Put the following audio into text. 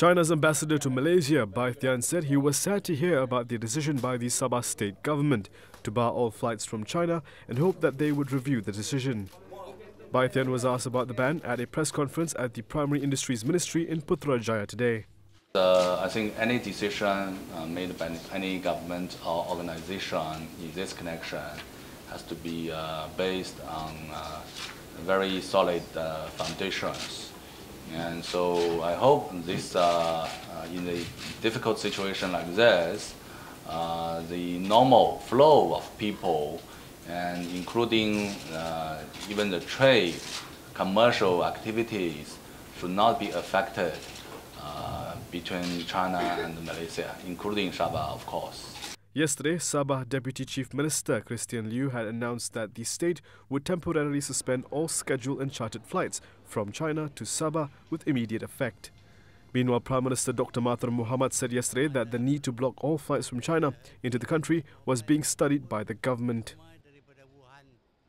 China's ambassador to Malaysia, Bai Tian, said he was sad to hear about the decision by the Sabah state government to bar all flights from China and hoped that they would review the decision. Bai Tian was asked about the ban at a press conference at the Primary Industries Ministry in Putrajaya today. Uh, I think any decision uh, made by any government or organization in this connection has to be uh, based on uh, very solid uh, foundations. And so I hope this, uh, uh, in a difficult situation like this, uh, the normal flow of people, and including uh, even the trade, commercial activities, should not be affected uh, between China and Malaysia, including Sabah, of course. Yesterday, Sabah Deputy Chief Minister Christina Liew had announced that the state would temporarily suspend all scheduled and chartered flights from China to Sabah with immediate effect. Meanwhile, Prime Minister Dr. Mahathir Mohamad said yesterday that the need to block all flights from China into the country was being studied by the government.